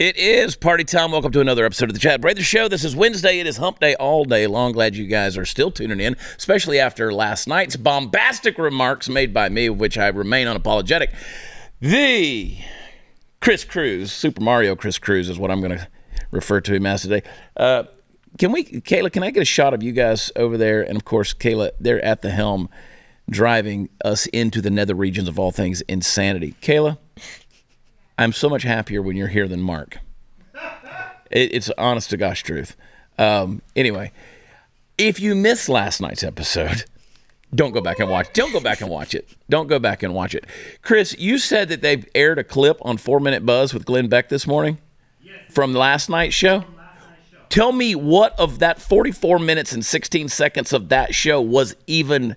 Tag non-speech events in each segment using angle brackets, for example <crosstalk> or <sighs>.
It is party time. Welcome to another episode of the Chad Prather Show. This is Wednesday. It is hump day all day long. Glad you guys are still tuning in, especially after last night's bombastic remarks made by me, which I remain unapologetic. The Chris Cruz, Super Mario Chris Cruz is what I'm going to refer to him as today. Uh, can we, Kayla, can I get a shot of you guys over there? And of course, Kayla, they're at the helm driving us into the nether regions of all things insanity. Kayla, I'm so much happier when you're here than Mark. It, it's honest to gosh truth. Um, anyway, if you missed last night's episode, don't go back and watch. Don't go back and watch it. Don't go back and watch it. Chris, you said that they aired a clip on Four Minute Buzz with Glenn Beck this morning from last night's show. Tell me what of that 44 minutes and 16 seconds of that show was even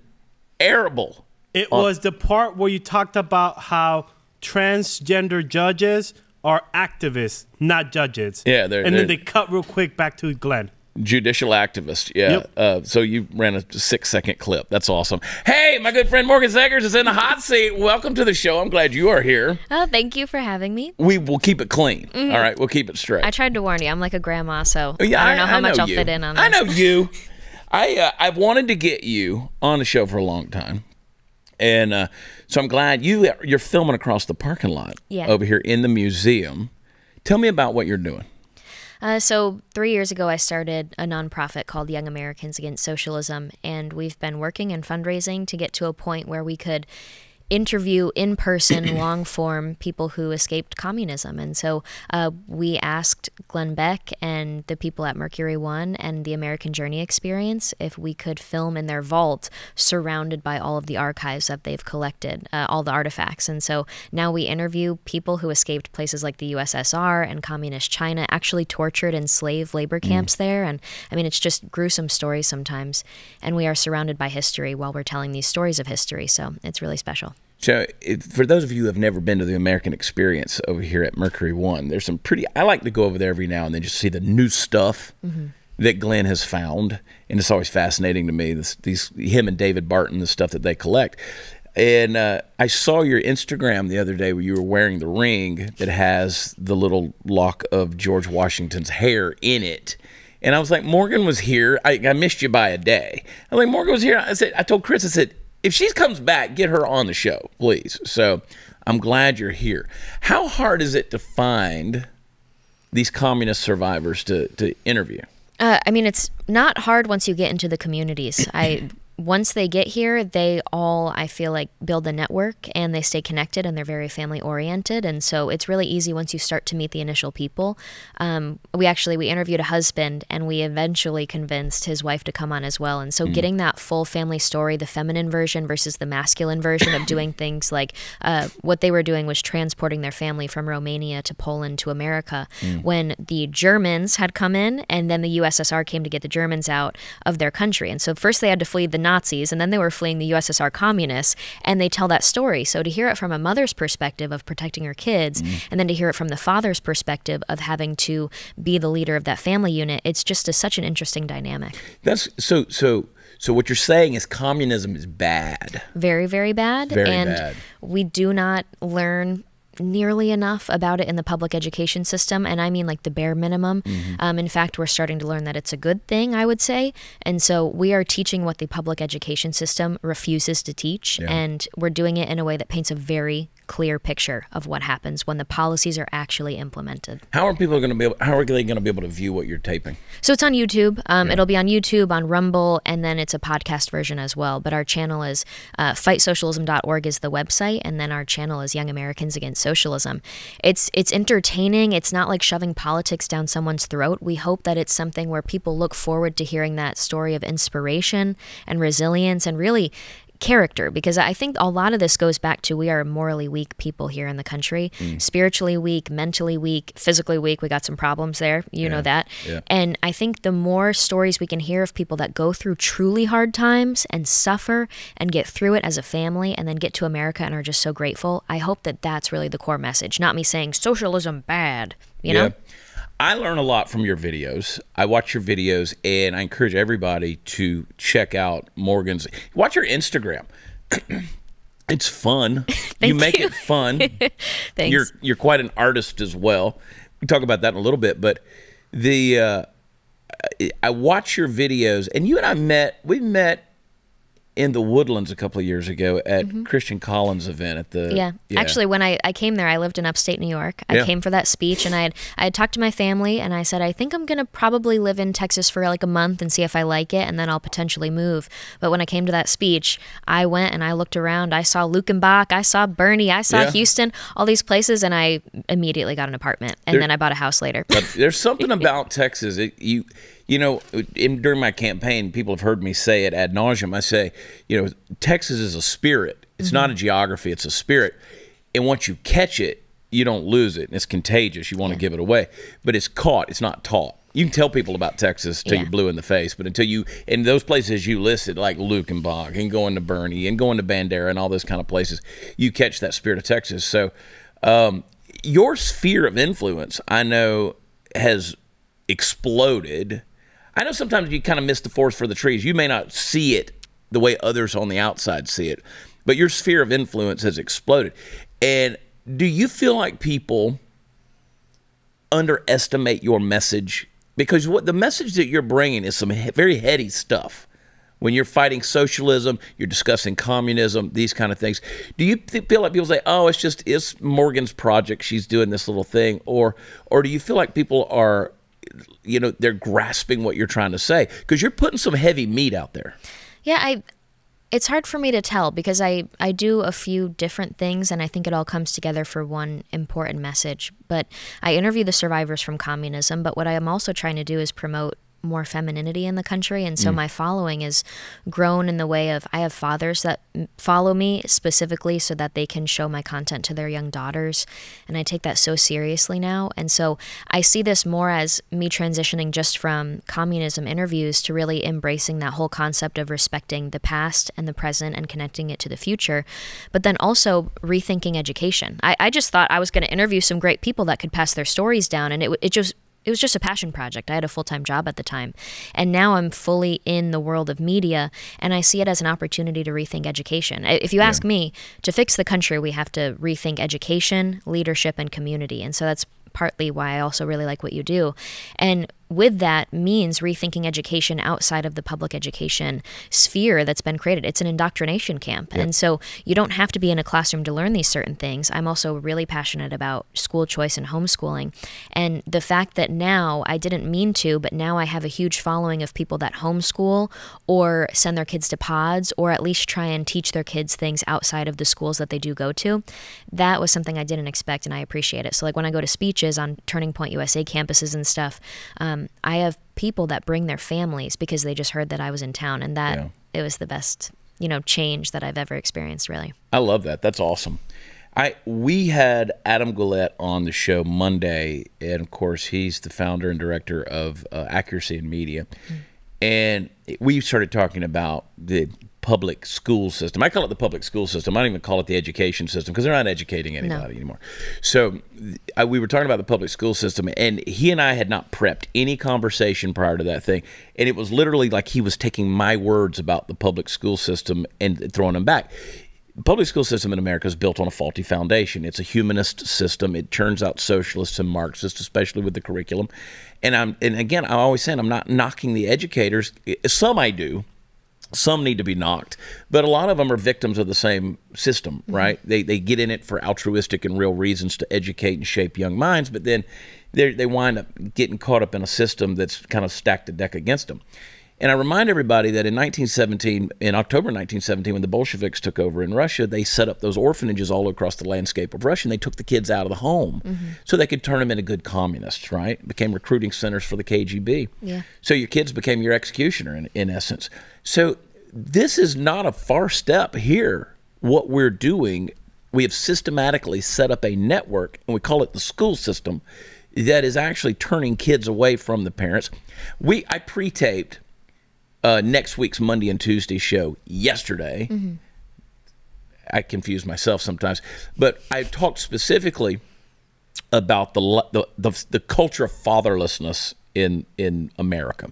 airable. It was the part where you talked about how transgender judges are activists, not judges. Yeah, they're- and then they're- they cut real quick back to Glenn. Judicial activist, yeah. Yep. Uh, so you ran a six second clip. That's awesome. Hey, my good friend Morgan Zegers is in the hot seat. Welcome to the show. I'm glad you are here. Oh, thank you for having me. We will keep it clean. All right, we'll keep it straight. I tried to warn you. I'm like a grandma, so Yeah, I don't know how much know I'll you. fit in on this. I know you. <laughs> I uh, I've wanted to get you on the show for a long time, and uh, so I'm glad you you're filming across the parking lot Yeah. over here in the museum. Tell me about what you're doing. Uh, so three years ago, I started a nonprofit called Young Americans Against Socialism, and we've been working and fundraising to get to a point where we could interview in person, <clears throat> long form people who escaped communism. And so uh, we asked Glenn Beck and the people at Mercury One and the American Journey Experience if we could film in their vault, surrounded by all of the archives that they've collected, uh, all the artifacts. And so now we interview people who escaped places like the USSR and communist China, actually tortured in slave labor camps there. And I mean, it's just gruesome stories sometimes. And we are surrounded by history while we're telling these stories of history. So it's really special. So, if, for those of you who have never been to the American Experience over here at Mercury One, there's some pretty. I like to go over there every now and then just see the new stuff that Glenn has found, and it's always fascinating to me. This, these him and David Barton, the stuff that they collect. And uh, I saw your Instagram the other day where you were wearing the ring that has the little lock of George Washington's hair in it. And I was like, Morgan was here. I, I missed you by a day. I'm like, Morgan was here. I said, I told Chris, I said, if she comes back, get her on the show, please. So I'm glad you're here. How hard is it to find these communist survivors to, to interview? Uh, I mean, it's not hard once you get into the communities. I <clears throat> once they get here, they all I feel like build a network and they stay connected and they're very family oriented. And so it's really easy once you start to meet the initial people. Um, we actually we interviewed a husband and we eventually convinced his wife to come on as well. And so getting that full family story, the feminine version versus the masculine version of doing <laughs> things like uh, what they were doing was transporting their family from Romania to Poland to America when the Germans had come in and then the USSR came to get the Germans out of their country. And so first they had to flee the Nazis and then they were fleeing the USSR communists and they tell that story. So to hear it from a mother's perspective of protecting her kids mm-hmm. and then to hear it from the father's perspective of having to be the leader of that family unit, it's just a, such an interesting dynamic. That's so so so what you're saying is communism is bad. very very bad Very and bad. we do not learn nearly enough about it in the public education system and i mean like the bare minimum. Mm-hmm. um, in fact we're starting to learn that it's a good thing i would say. And so we are teaching what the public education system refuses to teach and we're doing it in a way that paints a very clear picture of what happens when the policies are actually implemented How are people going to be able how are they going to be able to view what you're taping? So it's on YouTube. Um, It'll be on YouTube, on Rumble, and then it's a podcast version as well. But our channel is uh, fightsocialism.org is the website, and then our channel is Young Americans Against Socialism. It's it's entertaining. It's not like shoving politics down someone's throat. We hope that it's something where people look forward to hearing that story of inspiration and resilience, and really character because I think a lot of this goes back to we are morally weak people here in the country, mm. spiritually weak, mentally weak, physically weak. We got some problems there. You know that. yeah. And I think the more stories we can hear of people that go through truly hard times and suffer and get through it as a family and then get to America and are just so grateful, I hope that that's really the core message. Not me saying socialism bad, you know? I learn a lot from your videos. I watch your videos and I encourage everybody to check out Morgan's. Watch your Instagram. <clears throat> it's fun. <laughs> you make you. it fun. <laughs> Thanks. You're you're quite an artist as well. we talk about that in a little bit, but the uh, I watch your videos, and you and I met. We met in the woodlands a couple of years ago at Christian Collins event at the Mm-hmm. Yeah. Actually, when I, I came there, I lived in upstate New York. I Yeah. came for that speech and I had, I had talked to my family and I said, I think I'm going to probably live in Texas for like a month and see if I like it and then I'll potentially move. But when I came to that speech, I went and I looked around. I saw Luckenbach, I saw Boerne, I saw Yeah. Houston, all these places, and I immediately got an apartment and There- then I bought a house later. But there's something <laughs> about Texas. It, you, you know, in, during my campaign, people have heard me say it ad nauseum. I say, you know, Texas is a spirit. It's not a geography. It's a spirit. And once you catch it, you don't lose it. And it's contagious. You want to give it away, but it's caught. It's not taught. You can tell people about Texas till Yeah. you're blue in the face, but until you in those places you listed, like Luckenbach and going to Boerne and going to Bandera and all those kind of places, you catch that spirit of Texas. So, um, your sphere of influence, I know, has exploded. I know sometimes you kind of miss the forest for the trees. You may not see it the way others on the outside see it, but your sphere of influence has exploded. And do you feel like people underestimate your message? Because what the message that you're bringing is some he- very heady stuff. When you're fighting socialism, you're discussing communism, these kind of things. Do you feel like people say, "Oh, it's just it's Morgan's project. She's doing this little thing," or or do you feel like people are, you know, they're grasping what you're trying to say because you're putting some heavy meat out there? Yeah, I it's hard for me to tell because I I do a few different things and I think it all comes together for one important message. But I interview the survivors from communism, but what I am also trying to do is promote more femininity in the country. And so mm. my following is grown in the way of I have fathers that follow me specifically so that they can show my content to their young daughters. And I take that so seriously now. And so I see this more as me transitioning just from communism interviews to really embracing that whole concept of respecting the past and the present and connecting it to the future but then also rethinking education. I, I just thought I was going to interview some great people that could pass their stories down and it, it just it was just a passion project. I had a full time job at the time. And now I'm fully in the world of media and I see it as an opportunity to rethink education. If you ask me, to fix the country, we have to rethink education, leadership, and community. And so that's partly why I also really like what you do. And with that means rethinking education outside of the public education sphere that's been created. It's an indoctrination camp. And so you don't have to be in a classroom to learn these certain things. I'm also really passionate about school choice and homeschooling. And the fact that now I didn't mean to, but now I have a huge following of people that homeschool or send their kids to pods or at least try and teach their kids things outside of the schools that they do go to. That was something I didn't expect and I appreciate it. So, like when I go to speeches on Turning Point USA campuses and stuff, um, I have people that bring their families because they just heard that I was in town and that Yeah. it was the best, you know, change that I've ever experienced, really. I love that. That's awesome. I we had Adam Guillette on the show Monday, and of course he's the founder and director of uh, Accuracy in Media, and we started talking about the public school system. I call it the public school system. I don't even call it the education system because they're not educating anybody anymore. So I, we were talking about the public school system, and he and I had not prepped any conversation prior to that thing, and it was literally like he was taking my words about the public school system and throwing them back public school system in America is built on a faulty foundation. It's a humanist system. It turns out socialists and Marxists, especially with the curriculum. And I'm and again, I'm always saying I'm not knocking the educators. Some I do. Some need to be knocked, but a lot of them are victims of the same system, mm-hmm. right? They they get in it for altruistic and real reasons to educate and shape young minds, but then they they wind up getting caught up in a system that's kind of stacked the deck against them. And I remind everybody that in 1917, in October 1917, when the Bolsheviks took over in Russia, they set up those orphanages all across the landscape of Russia, and they took the kids out of the home mm-hmm. so they could turn them into good communists, right? Became recruiting centers for the KGB. Yeah. So your kids became your executioner in, in essence. So this is not a far step here. What we're doing, we have systematically set up a network, and we call it the school system, that is actually turning kids away from the parents. We I pre-taped uh, next week's Monday and Tuesday show yesterday. I confuse myself sometimes, but I talked specifically about the, the the the culture of fatherlessness in in America,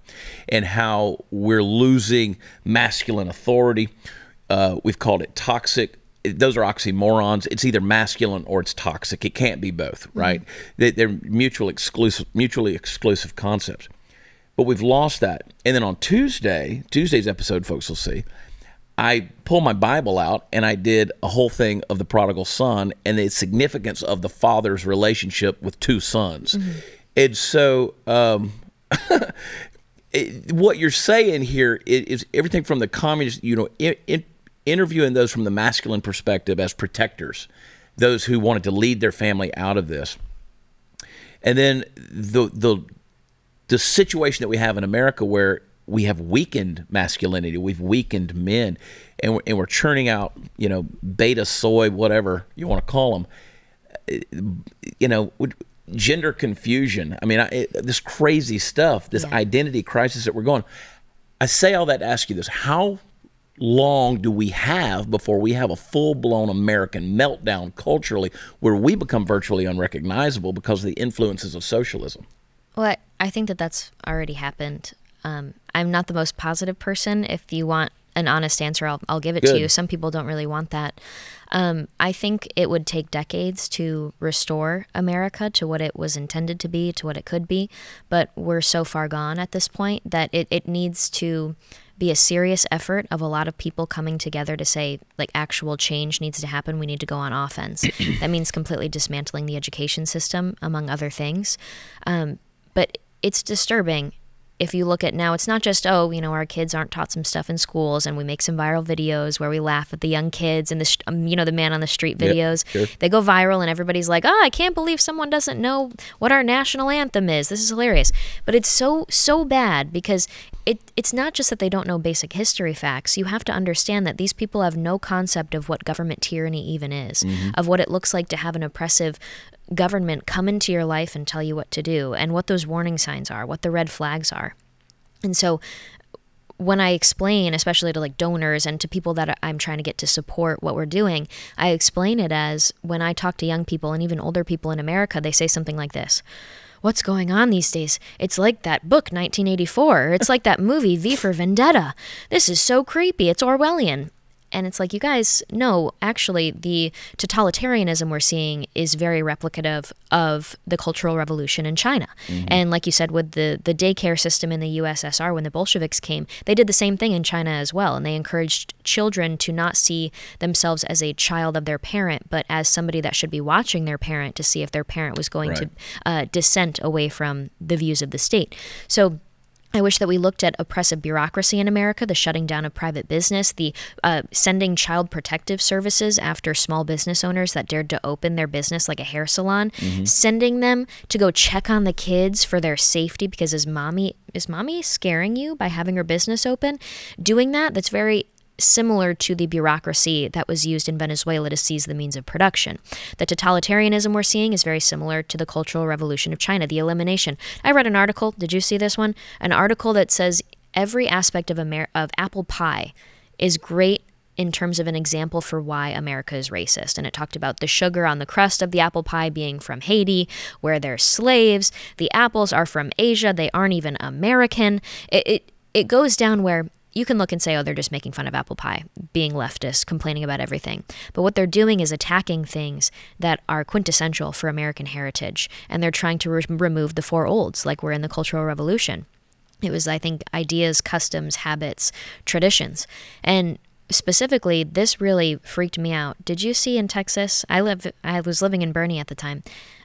and how we're losing masculine authority. Uh, we've called it toxic those are oxymorons. It's either masculine or it's toxic. It can't be both, right? They, they're mutual exclusive, mutually exclusive concepts. But we've lost that. And then on Tuesday, Tuesday's episode, folks will see, I pulled my Bible out and I did a whole thing of the prodigal son and the significance of the father's relationship with two sons. And so, um, <laughs> it, what you're saying here is, is everything from the communist, you know, in, in, interviewing those from the masculine perspective as protectors, those who wanted to lead their family out of this, and then the the the situation that we have in America where we have weakened masculinity, we've weakened men, and we're, and we're churning out, you know, beta soy, whatever you want to call them, you know, gender confusion. I mean, I, it, this crazy stuff, this Yeah. identity crisis that we're going. I say all that to ask you this: How long do we have before we have a full-blown American meltdown culturally, where we become virtually unrecognizable because of the influences of socialism? Well, I, I think that that's already happened. Um, I'm not the most positive person. If you want an honest answer, I'll, I'll give it Good. to you. Some people don't really want that. Um, I think it would take decades to restore America to what it was intended to be, to what it could be. But we're so far gone at this point that it, it needs to be a serious effort of a lot of people coming together to say, like, actual change needs to happen. We need to go on offense. <clears throat> that means completely dismantling the education system, among other things. Um, but it's disturbing if you look at now it's not just oh you know our kids aren't taught some stuff in schools and we make some viral videos where we laugh at the young kids and the sh- um, you know the man on the street Yep, videos. sure. they go viral and everybody's like oh i can't believe someone doesn't know what our national anthem is. This is hilarious. But it's so so bad because it it's not just that they don't know basic history facts. You have to understand that these people have no concept of what government tyranny even is of what it looks like to have an oppressive government come into your life and tell you what to do and what those warning signs are, what the red flags are. And so when I explain, especially to like donors and to people that I'm trying to get to support what we're doing, I explain it as when I talk to young people and even older people in America, they say something like this. What's going on these days? It's like that book 1984. Or it's like that movie V for Vendetta. This is so creepy. It's Orwellian. And it's like, you guys, no, actually, the totalitarianism we're seeing is very replicative of the Cultural Revolution in China. And like you said, with the, the daycare system in the USSR, when the Bolsheviks came, they did the same thing in China as well. And they encouraged children to not see themselves as a child of their parent, but as somebody that should be watching their parent to see if their parent was going to uh, dissent away from the views of the state. So, I wish that we looked at oppressive bureaucracy in America, the shutting down of private business, the uh, sending child protective services after small business owners that dared to open their business like a hair salon, sending them to go check on the kids for their safety because is mommy is mommy scaring you by having her business open? Doing that, that's very similar to the bureaucracy that was used in Venezuela to seize the means of production. The totalitarianism we're seeing is very similar to the Cultural Revolution of China, the elimination. I read an article, did you see this one? An article that says every aspect of Amer- of apple pie is great in terms of an example for why America is racist. And it talked about the sugar on the crust of the apple pie being from Haiti, where they're slaves. The apples are from Asia. They aren't even American. It, it, it goes down where you can look and say, oh, they're just making fun of apple pie, being leftist, complaining about everything. But what they're doing is attacking things that are quintessential for American heritage. And they're trying to re- remove the four olds, like we're in the Cultural Revolution. It was, I think, ideas, customs, habits, traditions. And specifically, this really freaked me out. Did you see in Texas? I live I was living in Boerne at the time.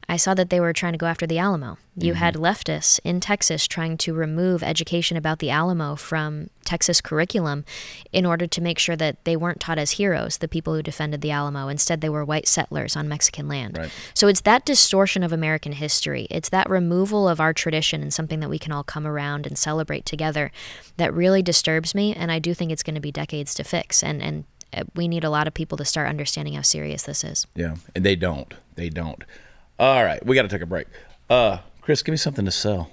I saw that they were trying to go after the Alamo. You had leftists in Texas trying to remove education about the Alamo from Texas curriculum in order to make sure that they weren't taught as heroes, the people who defended the Alamo. Instead, they were white settlers on Mexican land. Right. So it's that distortion of American history. It's that removal of our tradition and something that we can all come around and celebrate together that really disturbs me. And I do think it's going to be decades to fix. And, and uh, we need a lot of people to start understanding how serious this is. Yeah, and they don't. They don't. All right, we got to take a break. Uh, Chris, give me something to sell.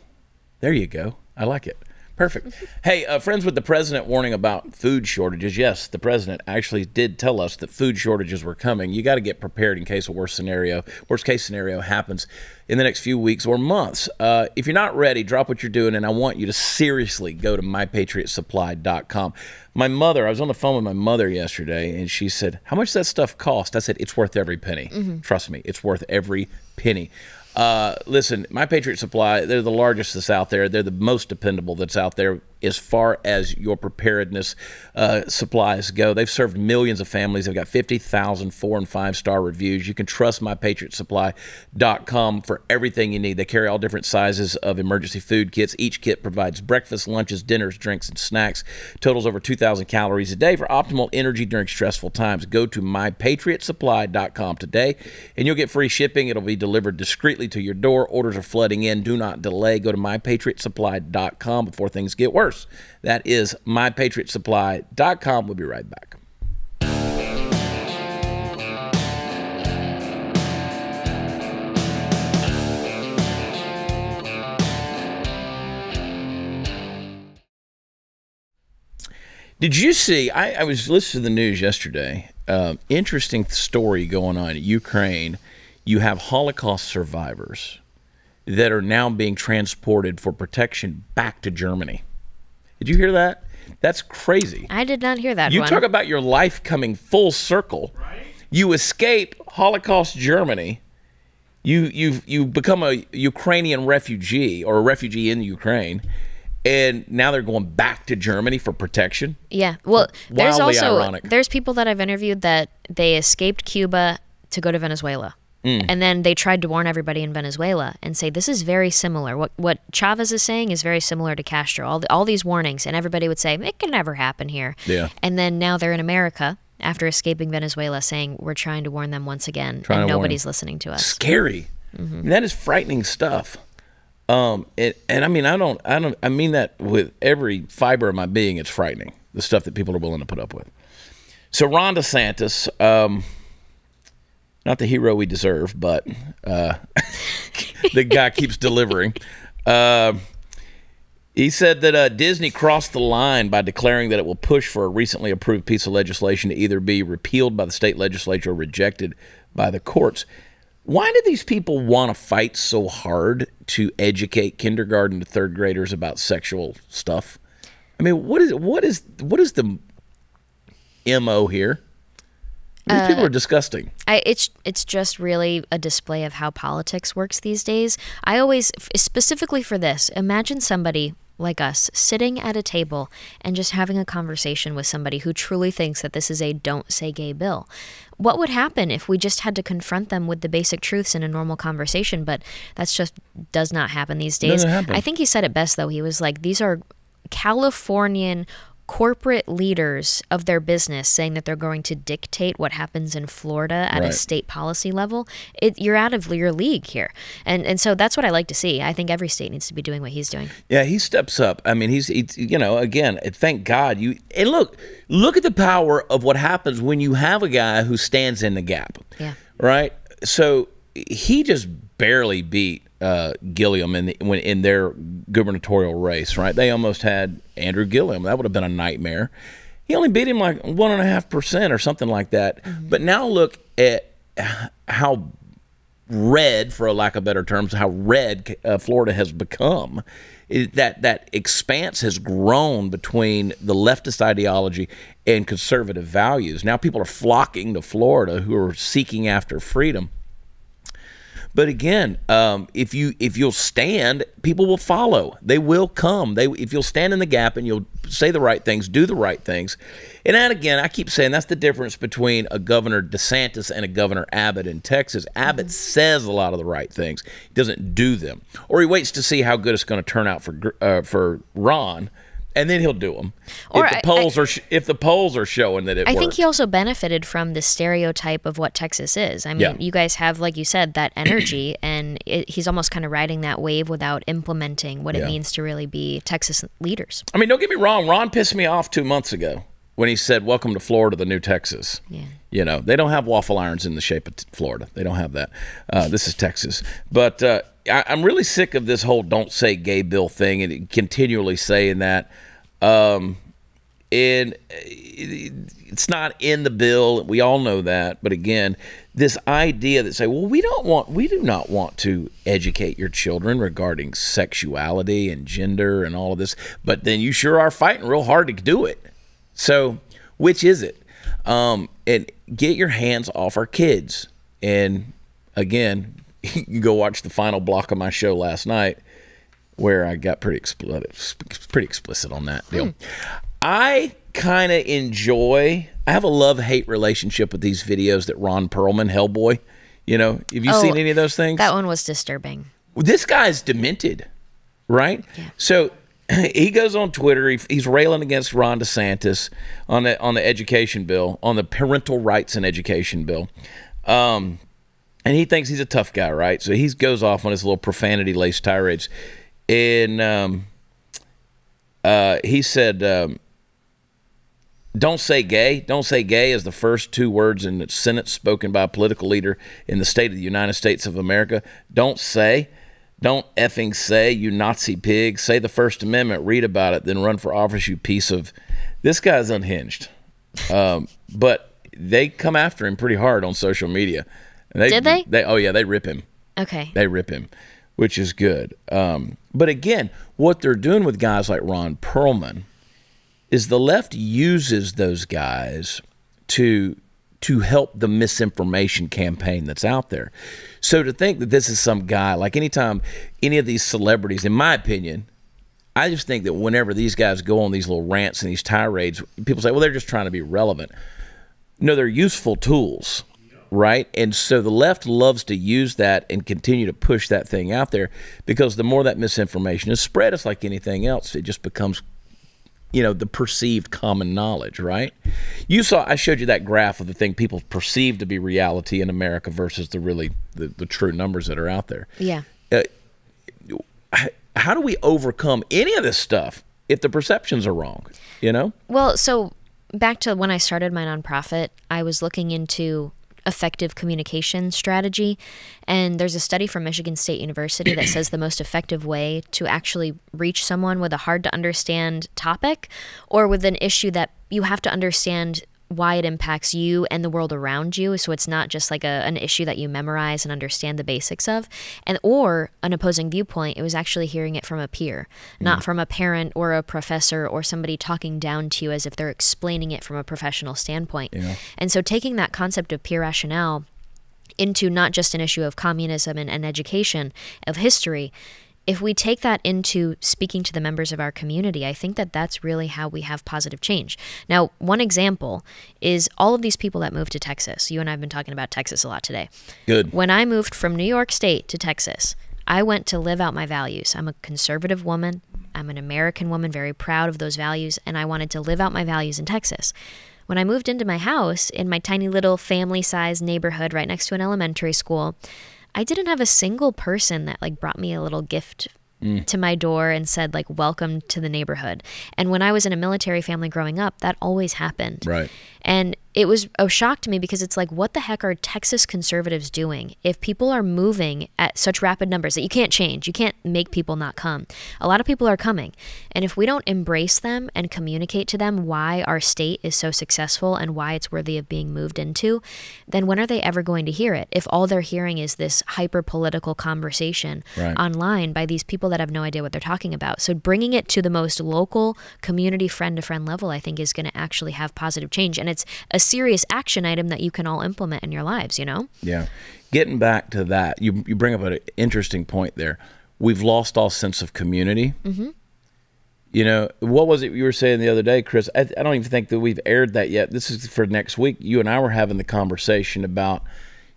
There you go. I like it. Perfect. Hey, uh, friends with the president warning about food shortages. Yes, the president actually did tell us that food shortages were coming. You got to get prepared in case a worst scenario, worst case scenario happens in the next few weeks or months. Uh, if you're not ready, drop what you're doing, and I want you to seriously go to mypatriotsupply.com. My mother, I was on the phone with my mother yesterday, and she said, "How much does that stuff cost?" I said, "It's worth every penny. Trust me, it's worth every penny." Uh, listen, My Patriot Supply, they're the largest that's out there. They're the most dependable that's out there as far as your preparedness uh, supplies go. They've served millions of families. They've got 50,000 four and five star reviews. You can trust MyPatriotSupply.com for everything you need. They carry all different sizes of emergency food kits. Each kit provides breakfast, lunches, dinners, drinks, and snacks. Totals over 2,000 calories a day for optimal energy during stressful times. Go to MyPatriotSupply.com today and you'll get free shipping. It'll be delivered discreetly to your door. Orders are flooding in. Do not delay. Go to MyPatriotSupply.com before things get worse. That is MyPatriotSupply.com. We'll be right back. Did you see? I, I was listening to the news yesterday. Um, interesting story going on in Ukraine. You have Holocaust survivors that are now being transported for protection back to Germany. Did you hear that? That's crazy. I did not hear that You one. talk about your life coming full circle. Right? You escape Holocaust Germany. You you you become a Ukrainian refugee or a refugee in Ukraine, and now they're going back to Germany for protection. Yeah. Well, there's also ironic. there's people that I've interviewed that they escaped Cuba to go to Venezuela. Mm. And then they tried to warn everybody in Venezuela and say this is very similar. What what Chavez is saying is very similar to Castro. All the, all these warnings, and everybody would say it can never happen here. Yeah. And then now they're in America after escaping Venezuela, saying we're trying to warn them once again, Trying and to warn nobody's listening to us. Scary. Mm-hmm. I mean, that is frightening stuff. Um, it, and I mean, I don't, I don't, I mean that with every fiber of my being. It's frightening the stuff that people are willing to put up with. So Ron DeSantis, um, not the hero we deserve, but uh, <laughs> the guy keeps delivering. Uh, he said that uh, Disney crossed the line by declaring that it will push for a recently approved piece of legislation to either be repealed by the state legislature or rejected by the courts. Why do these people want to fight so hard to educate kindergarten to third graders about sexual stuff? I mean, what is what is what is the mo here? These people uh, are disgusting. I, it's it's just really a display of how politics works these days. I always, specifically for this, imagine somebody like us sitting at a table and just having a conversation with somebody who truly thinks that this is a don't say gay bill. What would happen if we just had to confront them with the basic truths in a normal conversation? But that's just does not happen these days. Happen. I think he said it best though. He was like, "These are Californian." Corporate leaders of their business saying that they're going to dictate what happens in Florida at a state policy level, it, you're out of your league here. And and so that's what I like to see. I think every state needs to be doing what he's doing. Yeah, he steps up. I mean, he's, he's you know, again, thank God you. And look, look at the power of what happens when you have a guy who stands in the gap. Yeah. Right. So he just barely beat uh, Gillum in the, when in their gubernatorial race. Right. They almost had Andrew Gillum. That would have been a nightmare. He only beat him like one and a half percent or something like that. But now look at how red, for a lack of better terms, how red uh, Florida has become. It, that that expanse has grown between the leftist ideology and conservative values. Now people are flocking to Florida who are seeking after freedom. But again, um, if you if you'll stand, people will follow. They will come. They if you'll stand in the gap and you'll say the right things, do the right things. And that again, I keep saying that's the difference between a Governor DeSantis and a Governor Abbott in Texas. Abbott says a lot of the right things, he doesn't do them, or he waits to see how good it's going to turn out for uh, for Ron. And then he'll do them. Or if the I- polls are sh- if the polls are showing that it I works. think he also benefited from the stereotype of what Texas is. I mean, Yeah. you guys have, like you said, that energy, <clears throat> and it, he's almost kind of riding that wave without implementing what Yeah. it means to really be Texas leaders. I mean, don't get me wrong. Ron pissed me off two months ago. when he said, "Welcome to Florida, the new Texas." Yeah. You know, they don't have waffle irons in the shape of t- Florida. They don't have that. Uh, this is Texas. But uh, I'm really sick of this whole "don't say gay" bill thing and continually saying that. Um, and it's not in the bill. We all know that. But again, this idea that say, well, we don't want, we do not want to educate your children regarding sexuality and gender and all of this, but then you sure are fighting real hard to do it. So, which is it? Um, and get your hands off our kids. And again, <laughs> you can go watch the final block of my show last night where I got pretty explicit, pretty explicit on that deal. Hmm. I kind of enjoy. I have a love hate relationship with these videos that Ron Perlman, Hellboy. You know, have you oh, seen any of those things? That one was disturbing. This guy's demented, right? Yeah. So <clears throat> he goes on Twitter. He, he's railing against Ron DeSantis on the on the education bill, on the parental rights and education bill. Um, and he thinks he's a tough guy, right? So he goes off on his little profanity laced tirades, and um, uh, he said. Um, don't say gay. Don't say gay is the first two words in the sentence spoken by a political leader in the state of the United States of America. Don't say. Don't effing say, you Nazi pig. Say the First Amendment, read about it, then run for office, you piece of. This guy's unhinged. Um, but they come after him pretty hard on social media. They, Did they? They oh yeah, they rip him. Okay. They rip him, which is good. Um, but again, what they're doing with guys like Ron Perlman is the left uses those guys to to help the misinformation campaign that's out there. So to think that this is some guy, like anytime any of these celebrities, in my opinion, I just think that whenever these guys go on these little rants and these tirades, people say, well, they're just trying to be relevant. No, they're useful tools, right? And so the left loves to use that and continue to push that thing out there because the more that misinformation is spread, it's like anything else. It just becomes you know the perceived common knowledge right you saw i showed you that graph of the thing people perceive to be reality in america versus the really the, the true numbers that are out there yeah uh, how do we overcome any of this stuff if the perceptions are wrong you know well so back to when i started my nonprofit i was looking into effective communication strategy. And there's a study from Michigan State University that says the most effective way to actually reach someone with a hard to understand topic or with an issue that you have to understand why it impacts you and the world around you so it's not just like a, an issue that you memorize and understand the basics of and or an opposing viewpoint it was actually hearing it from a peer mm. not from a parent or a professor or somebody talking down to you as if they're explaining it from a professional standpoint yeah. and so taking that concept of peer rationale into not just an issue of communism and, and education of history if we take that into speaking to the members of our community, I think that that's really how we have positive change. Now, one example is all of these people that moved to Texas. You and I have been talking about Texas a lot today. Good. When I moved from New York State to Texas, I went to live out my values. I'm a conservative woman. I'm an American woman, very proud of those values, and I wanted to live out my values in Texas. When I moved into my house in my tiny little family sized neighborhood right next to an elementary school, I didn't have a single person that like brought me a little gift mm. to my door and said like welcome to the neighborhood. And when I was in a military family growing up, that always happened. Right. And it was a shock to me because it's like, what the heck are Texas conservatives doing? If people are moving at such rapid numbers that you can't change, you can't make people not come. A lot of people are coming. And if we don't embrace them and communicate to them why our state is so successful and why it's worthy of being moved into, then when are they ever going to hear it? If all they're hearing is this hyper political conversation right. online by these people that have no idea what they're talking about. So bringing it to the most local, community friend to friend level, I think, is going to actually have positive change. And it's a serious action item that you can all implement in your lives, you know? Yeah. Getting back to that, you, you bring up an interesting point there. We've lost all sense of community. Mm-hmm. You know, what was it you were saying the other day, Chris? I, I don't even think that we've aired that yet. This is for next week. You and I were having the conversation about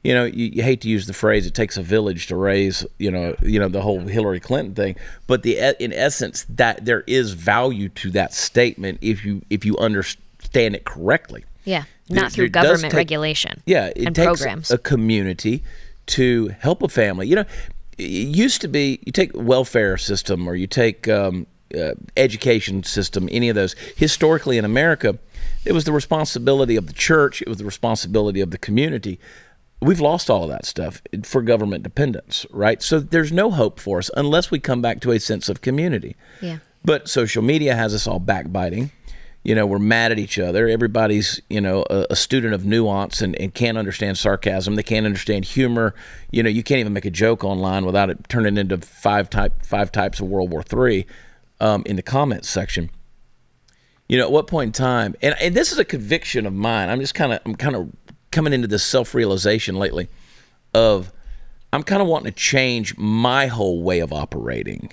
you know, you, you, hate to use the phrase "it takes a village to raise," you know, you know the whole Hillary Clinton thing. But the in essence, that there is value to that statement if you if you understand it correctly. Yeah, not through government take, regulation. Yeah, it and takes programs. a community to help a family. You know, it used to be you take welfare system or you take um, uh, education system, any of those. Historically in America, it was the responsibility of the church, it was the responsibility of the community. We've lost all of that stuff for government dependence, right? So there's no hope for us unless we come back to a sense of community. Yeah. But social media has us all backbiting. You know, we're mad at each other. Everybody's, you know, a, a student of nuance and, and can't understand sarcasm. They can't understand humor. You know, you can't even make a joke online without it turning into five type five types of World War Three um, in the comments section. You know, at what point in time, and, and this is a conviction of mine. I'm just kind of I'm kind of coming into this self realization lately of I'm kind of wanting to change my whole way of operating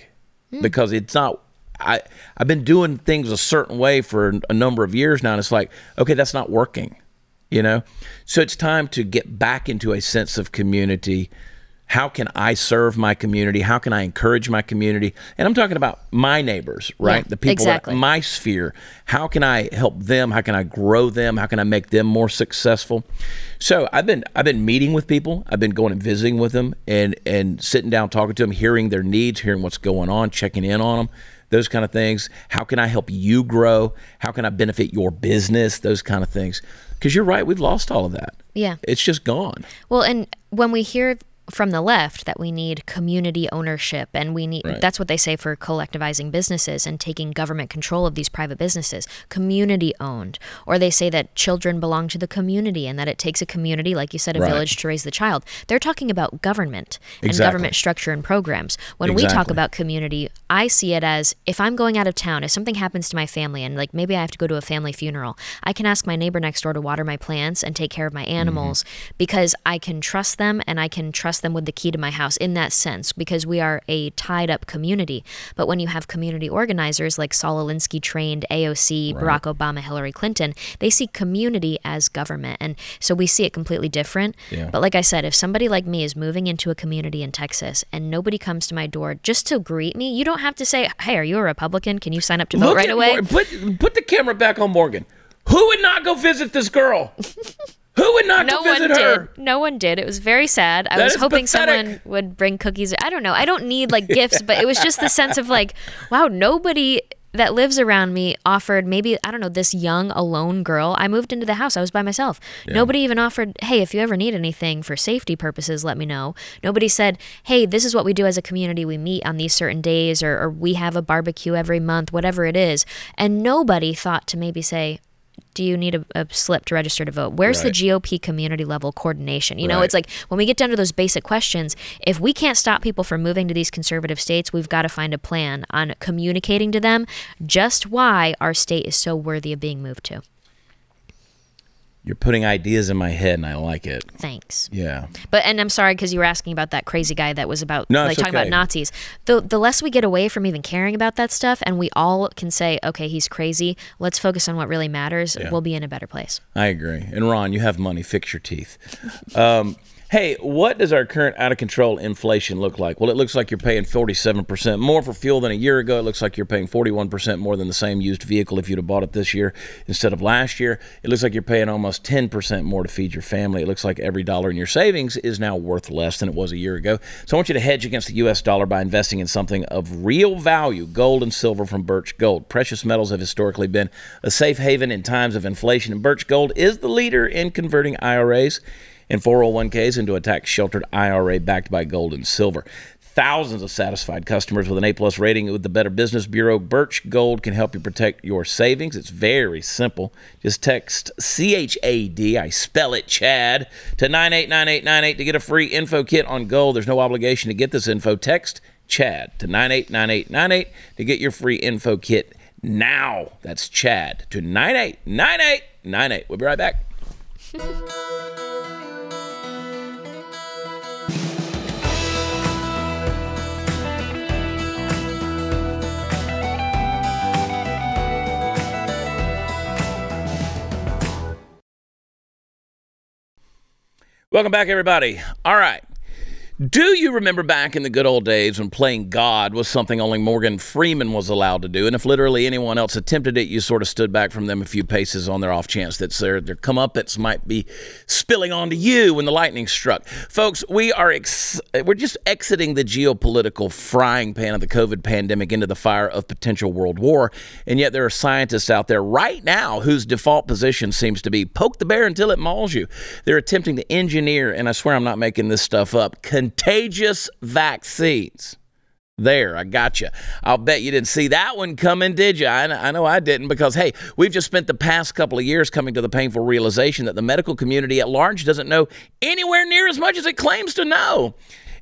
because it's not I I've been doing things a certain way for a number of years now, and it's like, okay, that's not working, you know. So it's time to get back into a sense of community. How can I serve my community? How can I encourage my community? And I'm talking about my neighbors, right? Yeah, the people exactly. that my sphere. How can I help them? How can I grow them? How can I make them more successful? So I've been I've been meeting with people. I've been going and visiting with them and and sitting down talking to them, hearing their needs, hearing what's going on, checking in on them those kind of things. How can I help you grow? How can I benefit your business? Those kind of things. Because you're right, we've lost all of that. Yeah. It's just gone. Well, and when we hear from the left that we need community ownership and we need Right. that's what they say for collectivizing businesses and taking government control of these private businesses community owned or they say that children belong to the community and that it takes a community like you said a Right. village to raise the child they're talking about government and Exactly. government structure and programs when we talk about community i see it as if i'm going out of town if something happens to my family and like maybe i have to go to a family funeral i can ask my neighbor next door to water my plants and take care of my mm-hmm. animals because i can trust them and i can trust them with the key to my house in that sense because we are a tied up community but when you have community organizers like saul alinsky trained aoc barack obama hillary clinton they see community as government and so we see it completely different Yeah. but like I said, if somebody like me is moving into a community in Texas and nobody comes to my door just to greet me, you don't have to say, "Hey, are you a Republican? Can you sign up to vote Look right away?" Mor- put put the camera back on Morgan. Who would not go visit this girl? <laughs> Who would not No one her? did. No one did. It was very sad. I That was hoping pathetic. someone would bring cookies. I don't know. I don't need like gifts, but it was just the sense of like, wow, nobody that lives around me offered maybe I don't know this young alone girl. I moved into the house. I was by myself. Nobody even offered, "Hey, if you ever need anything for safety purposes, let me know." Nobody said, "Hey, this is what we do as a community. We meet on these certain days or, or we have a barbecue every month, whatever it is." And nobody thought to maybe say, do you need a, a slip to register to vote? Where's Right. the GOP community level coordination? You know, it's like when we get down to those basic questions, if we can't stop people from moving to these conservative states, we've got to find a plan on communicating to them just why our state is so worthy of being moved to. You're putting ideas in my head, and I like it. Thanks. Yeah. But and I'm sorry because you were asking about that crazy guy that was about No, like talking okay. about Nazis. The the less we get away from even caring about that stuff, and we all can say, okay, he's crazy. Let's focus on what really matters. We'll be in a better place. I agree. And Ron, you have money. Fix your teeth. <laughs> Um, hey, what does our current out of control inflation look like? Well, it looks like you're paying 47% more for fuel than a year ago. It looks like you're paying 41% more than the same used vehicle if you'd have bought it this year instead of last year. It looks like you're paying almost 10% more to feed your family. It looks like every dollar in your savings is now worth less than it was a year ago. So I want you to hedge against the U.S. dollar by investing in something of real value gold and silver from Birch Gold. Precious metals have historically been a safe haven in times of inflation, and Birch Gold is the leader in converting IRAs and 401ks into a tax sheltered IRA backed by gold and silver. Thousands of satisfied customers with an A plus rating with the Better Business Bureau. Birch Gold can help you protect your savings. It's very simple. Just text CHAD, I spell it Chad, to 989898 to get a free info kit on gold. There's no obligation to get this info. Text Chad to 989898 to get your free info kit now. That's Chad to 989898. We'll be right back. <laughs> Welcome back, everybody. All right. Do you remember back in the good old days when playing God was something only Morgan Freeman was allowed to do? And if literally anyone else attempted it, you sort of stood back from them a few paces on their off chance that their, their comeuppance might be spilling onto you when the lightning struck. Folks, we are we're just exiting the geopolitical frying pan of the COVID pandemic into the fire of potential world war. And yet there are scientists out there right now whose default position seems to be poke the bear until it mauls you. They're attempting to engineer, and I swear I'm not making this stuff up, contagious vaccines. There, I got you. I'll bet you didn't see that one coming, did you? I, I, know I didn't because, hey, we've just spent the past couple of years coming to the painful realization that the medical community at large doesn't know anywhere near as much as it claims to know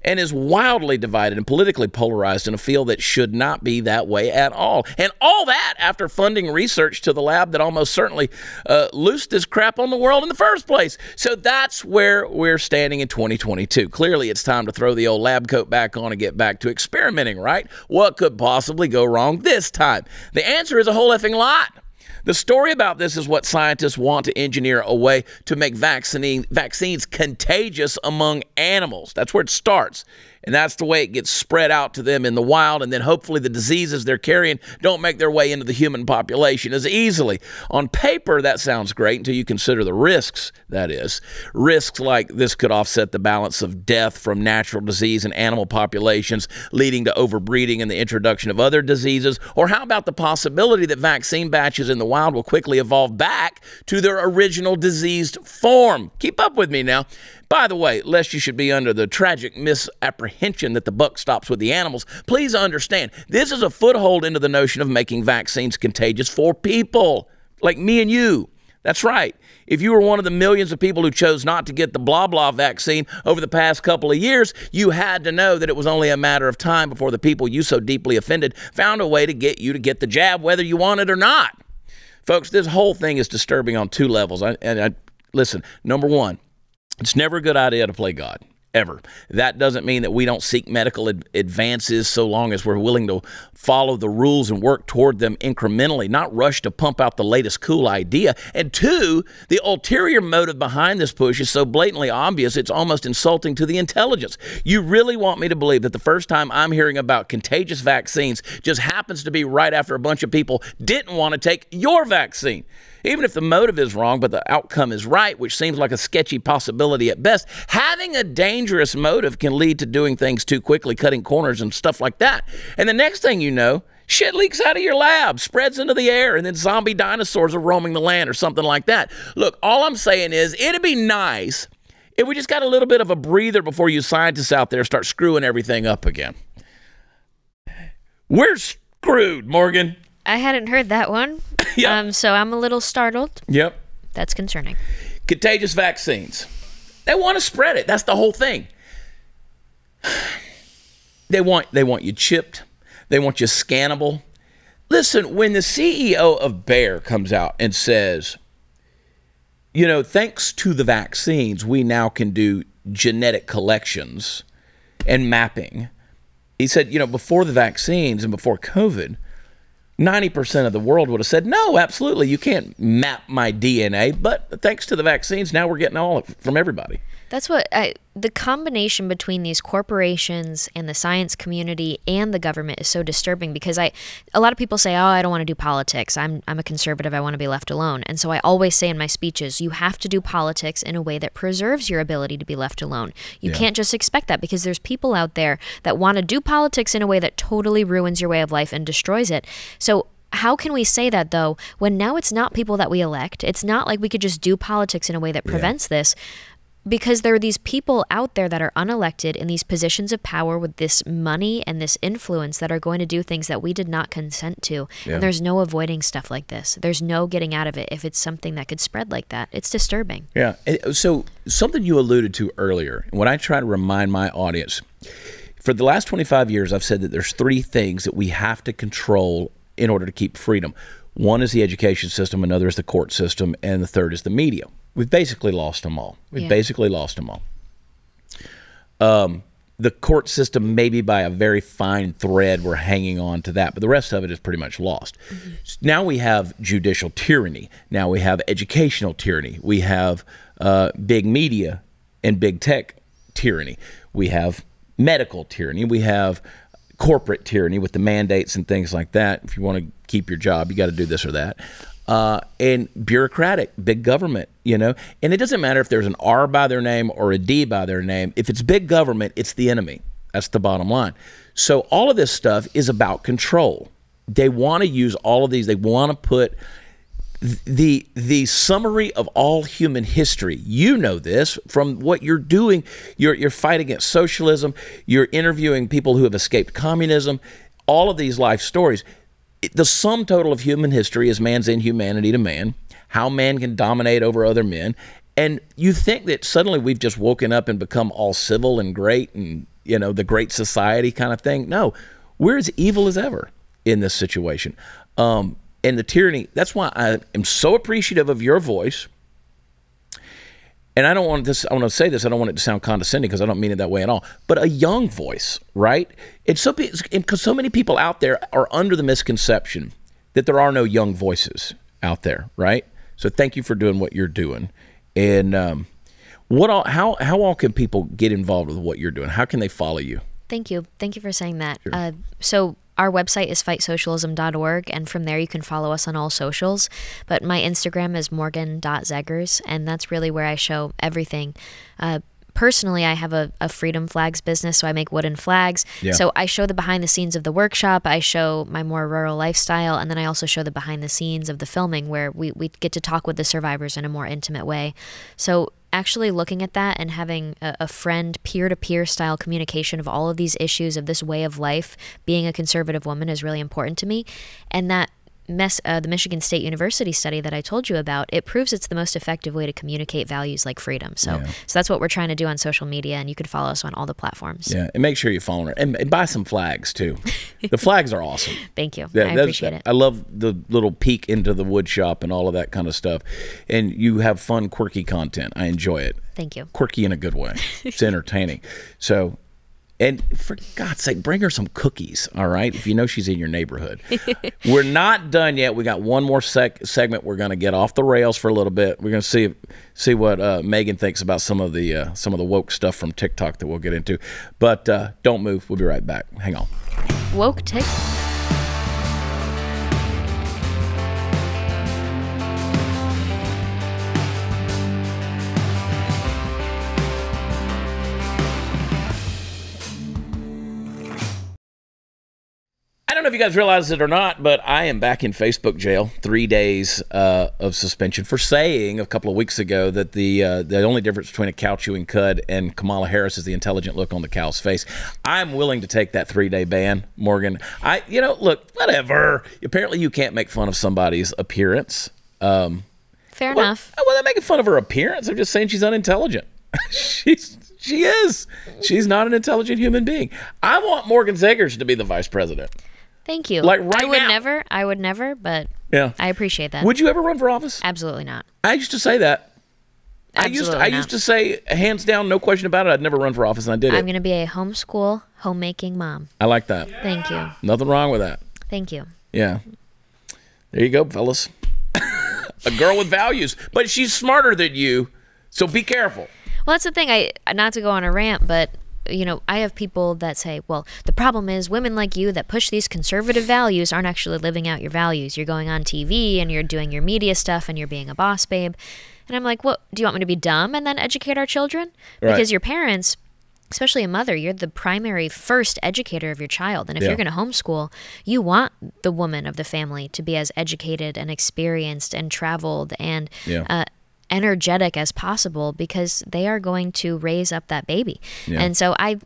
and is wildly divided and politically polarized in a field that should not be that way at all. And all that after funding research to the lab that almost certainly uh, loosed this crap on the world in the first place. So that's where we're standing in 2022. Clearly, it's time to throw the old lab coat back on and get back to experimenting, right? What could possibly go wrong this time? The answer is a whole effing lot. The story about this is what scientists want to engineer a way to make vaccine, vaccines contagious among animals. That's where it starts. And that's the way it gets spread out to them in the wild. And then hopefully the diseases they're carrying don't make their way into the human population as easily. On paper, that sounds great until you consider the risks, that is. Risks like this could offset the balance of death from natural disease in animal populations, leading to overbreeding and the introduction of other diseases. Or how about the possibility that vaccine batches in the wild will quickly evolve back to their original diseased form? Keep up with me now. By the way, lest you should be under the tragic misapprehension that the buck stops with the animals, please understand this is a foothold into the notion of making vaccines contagious for people like me and you. That's right. If you were one of the millions of people who chose not to get the blah blah vaccine over the past couple of years, you had to know that it was only a matter of time before the people you so deeply offended found a way to get you to get the jab, whether you want it or not. Folks, this whole thing is disturbing on two levels. I, and I, listen, number one, it's never a good idea to play God ever. That doesn't mean that we don't seek medical ad- advances so long as we're willing to follow the rules and work toward them incrementally, not rush to pump out the latest cool idea. And two, the ulterior motive behind this push is so blatantly obvious it's almost insulting to the intelligence. You really want me to believe that the first time I'm hearing about contagious vaccines just happens to be right after a bunch of people didn't want to take your vaccine? even if the motive is wrong, but the outcome is right, which seems like a sketchy possibility at best, having a dangerous motive can lead to doing things too quickly, cutting corners and stuff like that. And the next thing you know, shit leaks out of your lab, spreads into the air, and then zombie dinosaurs are roaming the land or something like that. Look, all I'm saying is it'd be nice if we just got a little bit of a breather before you scientists out there start screwing everything up again. We're screwed, Morgan. I hadn't heard that one. <laughs> Yeah. Um, so I'm a little startled. Yep. That's concerning. Contagious vaccines. They want to spread it. That's the whole thing. <sighs> They want they want you chipped. They want you scannable. Listen, when the CEO of Bayer comes out and says, you know, thanks to the vaccines, we now can do genetic collections and mapping. He said, you know, before the vaccines and before COVID, 90% of the world would have said, no, absolutely, you can't map my DNA. But thanks to the vaccines, now we're getting all from everybody. That's what I, the combination between these corporations and the science community and the government is so disturbing because I a lot of people say, "Oh, I don't want to do politics. I'm I'm a conservative. I want to be left alone." And so I always say in my speeches, you have to do politics in a way that preserves your ability to be left alone. You yeah. can't just expect that because there's people out there that want to do politics in a way that totally ruins your way of life and destroys it. So how can we say that though when now it's not people that we elect? It's not like we could just do politics in a way that prevents yeah. this because there are these people out there that are unelected in these positions of power with this money and this influence that are going to do things that we did not consent to. Yeah. And there's no avoiding stuff like this. There's no getting out of it if it's something that could spread like that. It's disturbing. Yeah. Eh, so, something you alluded to earlier, And when I try to remind my audience, for the last 25 years, I've said that there's three things that we have to control in order to keep freedom. One is the education system, another is the court system, and the third is the media. We've basically lost them all. We've yeah. basically lost them all. Um, the court system, maybe by a very fine thread, we're hanging on to that, but the rest of it is pretty much lost. Mm-hmm. Now we have judicial tyranny. Now we have educational tyranny. We have uh, big media and big tech tyranny. We have medical tyranny. We have corporate tyranny with the mandates and things like that. If you want to keep your job, you got to do this or that. Uh, and bureaucratic, big government, you know. And it doesn't matter if there's an R by their name or a D by their name. If it's big government, it's the enemy. That's the bottom line. So all of this stuff is about control. They want to use all of these. They want to put the the summary of all human history. You know this from what you're doing. You're you're fighting against socialism. You're interviewing people who have escaped communism. All of these life stories. The sum total of human history is man's inhumanity to man, how man can dominate over other men. And you think that suddenly we've just woken up and become all civil and great and, you know, the great society kind of thing. No, we're as evil as ever in this situation. Um, and the tyranny. That's why I am so appreciative of your voice. And I don't want this. I want to say this. I don't want it to sound condescending because I don't mean it that way at all. But a young voice, right? It's so because so many people out there are under the misconception that there are no young voices out there, right? So thank you for doing what you're doing. And um, what all? How how all can people get involved with what you're doing? How can they follow you? Thank you. Thank you for saying that. Sure. Uh, so our website is fightsocialism.org, and from there you can follow us on all socials. But my Instagram is morgan.zegers, and that's really where I show everything. Uh, personally i have a, a, freedom flags business so i make wooden flags yeah. so i show the behind the scenes of the workshop i show my more rural lifestyle and then i also show the behind the scenes of the filming where we, we get to talk with the survivors in a more intimate way so actually looking at that and having a, a friend peer to peer style communication of all of these issues of this way of life, being a conservative woman is really important to me. And that Mess, uh, the Michigan State University study that I told you about, it proves it's the most effective way to communicate values like freedom. So, yeah. so that's what we're trying to do on social media, and you can follow us on all the platforms. Yeah, and make sure you follow her and, and buy some flags too. the flags are awesome. <laughs> Thank you. Yeah, I appreciate it. I love the little peek into the wood shop and all of that kind of stuff, and you have fun, quirky content. I enjoy it. Thank you. Quirky in a good way. It's entertaining. So and for God's sake, bring her some cookies, all right? If you know she's in your neighborhood. <laughs> we're not done yet. We got one more sec- segment. We're going to get off the rails for a little bit. We're going to see see what uh, Megan thinks about some of the uh, some of the woke stuff from TikTok that we'll get into. But uh, don't move. We'll be right back. Hang on. Woke TikTok. If you guys realize it or not, but I am back in Facebook jail. Three days uh, of suspension for saying a couple of weeks ago that the uh, the only difference between a cow chewing cud and Kamala Harris is the intelligent look on the cow's face. I'm willing to take that three day ban, Morgan. I, you know, look, whatever. Apparently, you can't make fun of somebody's appearance. Um, Fair well, enough. Well, they're making fun of her appearance. I'm just saying she's unintelligent. <laughs> she's she is. She's not an intelligent human being. I want Morgan Zegers to be the vice president. Thank you. Like right I would now. never. I would never. But yeah, I appreciate that. Would you ever run for office? Absolutely not. I used to say that. I Absolutely used to, I used to say hands down, no question about it. I'd never run for office, and I did it. I'm going to be a homeschool homemaking mom. I like that. Thank you. Nothing wrong with that. Thank you. Yeah. There you go, fellas. <laughs> a girl with values, but she's smarter than you, so be careful. Well, that's the thing. I not to go on a rant, but you know, I have people that say, well, the problem is women like you that push these conservative values aren't actually living out your values. You're going on TV and you're doing your media stuff and you're being a boss babe. And I'm like, well, do you want me to be dumb and then educate our children? Right. Because your parents, especially a mother, you're the primary first educator of your child. And if Yeah. you're going to homeschool, you want the woman of the family to be as educated and experienced and traveled and Yeah. uh, energetic as possible because they are going to raise up that baby. Yeah. And so I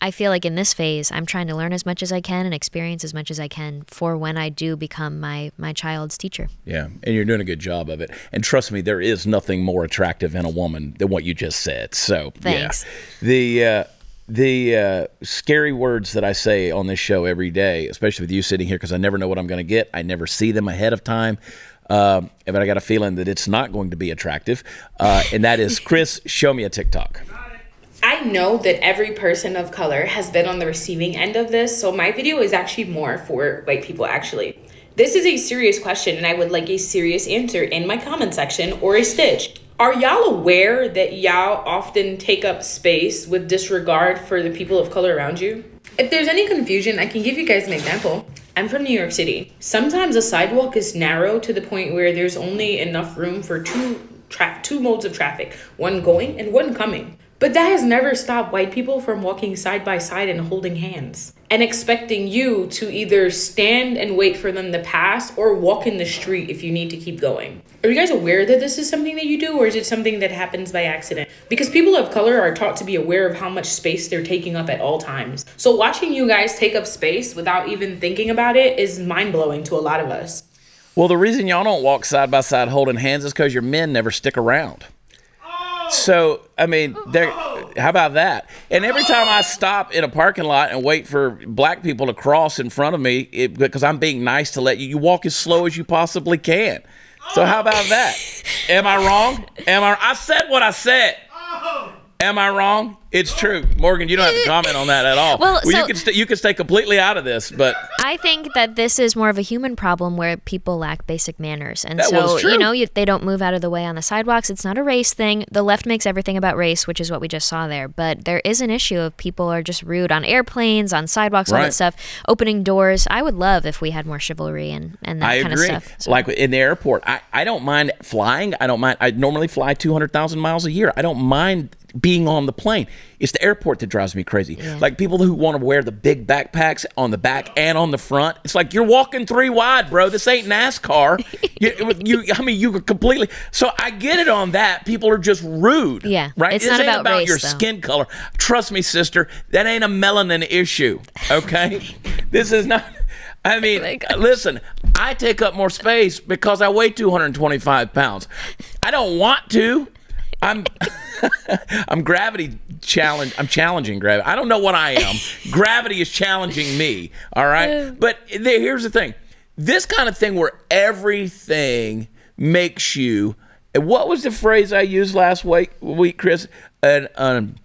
I feel like in this phase I'm trying to learn as much as I can and experience as much as I can for when I do become my my child's teacher. Yeah, and you're doing a good job of it. And trust me, there is nothing more attractive in a woman than what you just said. So, Thanks. yeah. The uh, the uh, scary words that I say on this show every day, especially with you sitting here, because I never know what I'm going to get. I never see them ahead of time. Um, but I got a feeling that it's not going to be attractive. Uh, and that is, Chris, show me a TikTok. I know that every person of color has been on the receiving end of this, so my video is actually more for white people, actually. This is a serious question, and I would like a serious answer in my comment section or a stitch. Are y'all aware that y'all often take up space with disregard for the people of color around you? If there's any confusion, I can give you guys an example. I'm from New York City. Sometimes a sidewalk is narrow to the point where there's only enough room for two tra- two modes of traffic, one going and one coming. But that has never stopped white people from walking side by side and holding hands and expecting you to either stand and wait for them to pass or walk in the street if you need to keep going. Are you guys aware that this is something that you do or is it something that happens by accident? Because people of color are taught to be aware of how much space they're taking up at all times. So watching you guys take up space without even thinking about it is mind blowing to a lot of us. Well, the reason y'all don't walk side by side holding hands is because your men never stick around. So, I mean, there. How about that? And every time I stop in a parking lot and wait for black people to cross in front of me, it, because I'm being nice to let you, you walk as slow as you possibly can. So how about that? Am I wrong? Am I? I said what I said. Oh. Am I wrong? It's true, Morgan. You don't have to comment on that at all. Well, you so- can st- you can stay completely out of this, but I think that this is more of a human problem where people lack basic manners, and That so you know you, they don't move out of the way on the sidewalks. It's not a race thing. The left makes everything about race, which is what we just saw there. But there is an issue of people are just rude on airplanes, on sidewalks, all that stuff, opening doors. I would love if we had more chivalry and and that I kind agree. of stuff. So- Like in the airport, I, I don't mind flying. I don't mind. I normally fly 200,000 miles a year. I don't mind being on the plane. It's the airport that drives me crazy. Like people who want to wear the big backpacks on the back and on the front. It's like you're walking three wide, bro. This ain't NASCAR. <laughs> you, you, I mean, you could completely. So I get it on that. People are just rude. Yeah. Right. It's This not ain't about about race, your though. skin color. Trust me, sister. That ain't a melanin issue. Okay. <laughs> this is not. I mean, oh God. listen, I take up more space because I weigh 225 pounds. I don't want to. I'm <laughs> I'm gravity challenge. I'm challenging gravity. I don't know what I am. <laughs> gravity is challenging me. All right. But there, here's the thing. This kind of thing where everything makes you. What was the phrase I used last week, week Chris? An, an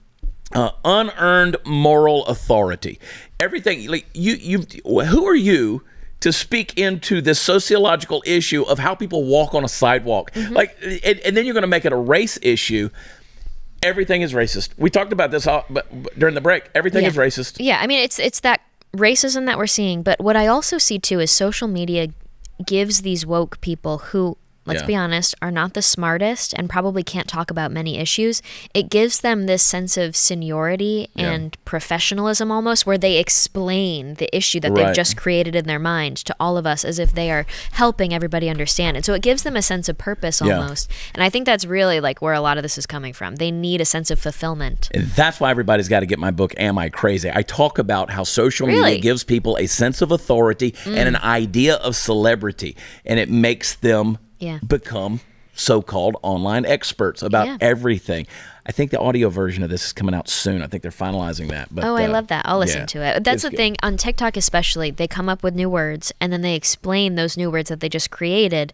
uh, unearned moral authority. Everything like you you who are you to speak into this sociological issue of how people walk on a sidewalk? Mm-hmm. Like and, and then you're going to make it a race issue. Everything is racist. We talked about this all, but, but during the break. Everything Yeah. is racist. Yeah, I mean it's it's that racism that we're seeing, but what I also see too is social media gives these woke people who let's Yeah. be honest are not the smartest and probably can't talk about many issues. It gives them this sense of seniority and professionalism almost where they explain the issue that Right. they've just created in their mind to all of us as if they are helping everybody understand it. So it gives them a sense of purpose Yeah. almost. And I think that's really like where a lot of this is coming from. They need a sense of fulfillment. And that's why everybody's got to get my book, Am I Crazy? I talk about how social media gives people a sense of authority and mm. an idea of celebrity, and it makes them Yeah. become so called online experts about Yeah. everything. I think the audio version of this is coming out soon. I think they're finalizing that. But Oh, I uh, love that. I'll listen yeah, to it. That's the good. thing on TikTok, especially. They come up with new words and then they explain those new words that they just created,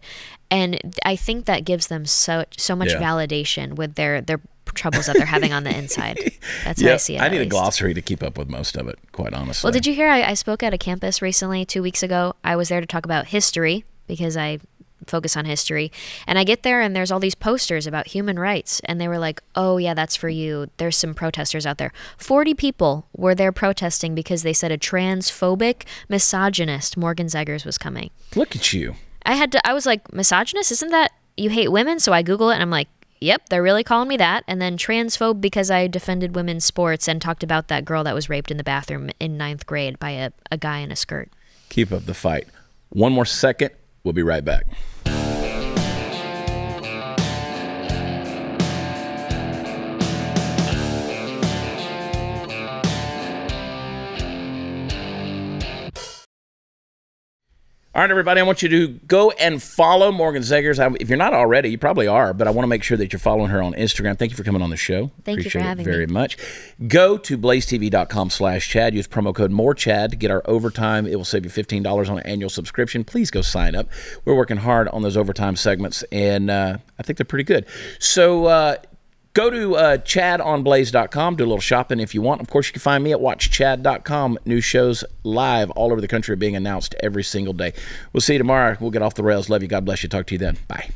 and I think that gives them so so much Yeah. validation with their their troubles that they're having on the <laughs> inside. That's how I see it. I need a glossary to keep up with most of it, quite honestly. Well, did you hear? I, I spoke at a campus recently, two weeks ago. I was there to talk about history because I focus on history. And I get there, and there's all these posters about human rights. And they were like, oh, yeah, that's for you. There's some protesters out there. 40 people were there protesting because they said a transphobic misogynist, Morgan Zegers, was coming. Look at you. I had to, I was like, misogynist? Isn't that you hate women? So I Google it, and I'm like, Yep, they're really calling me that. And then transphobe because I defended women's sports and talked about that girl that was raped in the bathroom in ninth grade by a, a guy in a skirt. Keep up the fight. One more second. We'll be right back. All right, everybody, I want you to go and follow Morgan Zegers. If you're not already, you probably are, but I want to make sure that you're following her on Instagram. Thank you for coming on the show. Thank you for having it very me. much. Go to blazetv.com slash Chad. Use promo code MORECHAD to get our overtime. It will save you $15 on an annual subscription. Please go sign up. We're working hard on those overtime segments, and uh, I think they're pretty good. So, uh, Go to uh, chadonblaze.com, do a little shopping if you want. Of course, you can find me at watchchad.com. New shows live all over the country are being announced every single day. We'll see you tomorrow. We'll get off the rails. Love you. God bless you. Talk to you then. Bye.